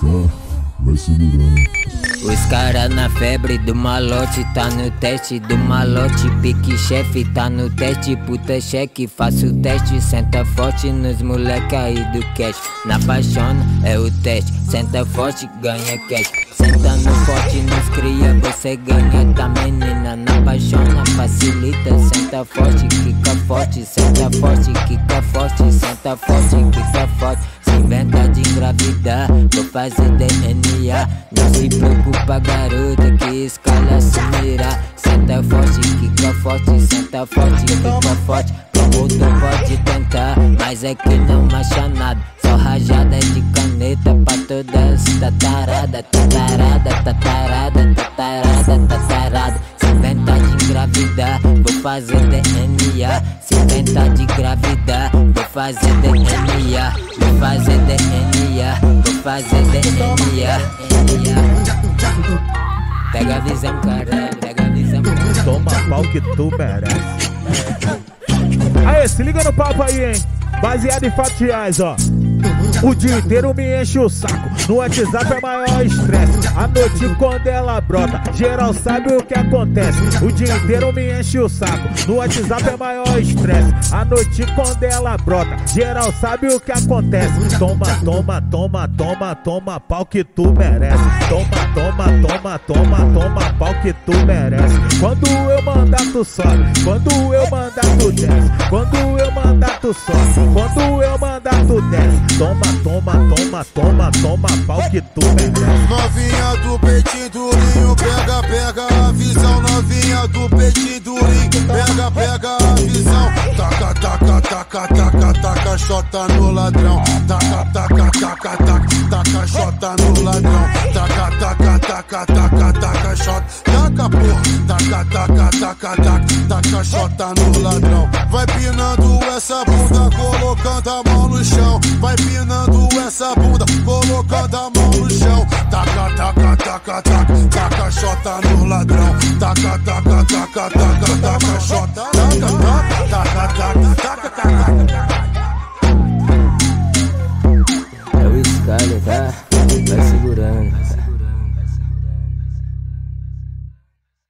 tá? Vai segurando. Os cara na febre do malote, tá no teste do malote. Pique chefe, tá no teste, puta cheque. Faço o teste, senta forte nos moleque aí do cash. Na paixão é o teste, senta forte, ganha cash. Sentando forte nos cria, você ganha da menina. Na paixão, facilita, senta forte, quica forte, senta forte, quica forte, senta forte, quica forte. Se inventa de engravidar, vou fazer DNA. Não se preocupa, garota, que escala se mirar. Senta forte, quica forte, senta forte, quica forte. Como tu pode tentar, mas é que não acha nada. Só rajada de caneta pra todas tatarada, tatarada, tatarada, tatarada, tatarada. Se inventa de engravidar, vou fazer DNA. Se inventa de engravidar, vou fazer DNA. Vou fazer DNA, vou fazer DNA. Pega a visão, caralho, pega a visão. Toma pau que tu merece. Aê, se liga no papo aí, hein? Baseado em fatos reais, ó. O dia inteiro me enche o saco. No WhatsApp é maior estresse. A noite quando ela brota, geral sabe o que acontece. O dia inteiro me enche o saco. No WhatsApp é maior estresse. A noite quando ela brota, geral sabe o que acontece. Toma, toma, toma, toma, toma, pau que tu merece. Toma, toma, toma, toma, toma, pau que tu merece. Quando eu mandar tu sobe, quando eu mandar tu desce. Quando eu mandar tu sobe, quando eu mandar tu desce. Toma, toma, toma, toma, toma, pau que tu merece. Novinha do peitinho durinho, pega, pega a visão. Novinha do peitinho durinho, pega, pega a visão. Taca, taca, taca, taca, chota no ladrão. Taca, taca, taca, taca, taca, chota no ladrão. Taca, taca, taca, taca, taca, chota. Taca, porra. Taca, taca, taca, taca, taca, chota no ladrão. Vai pinando essa bunda, colocando a mão no chão. Vai empinando essa bunda, colocando a mão no chão. Taca, taca, taca, taca, taca, chota no ladrão. Taca, taca, taca, taca, taca, chota.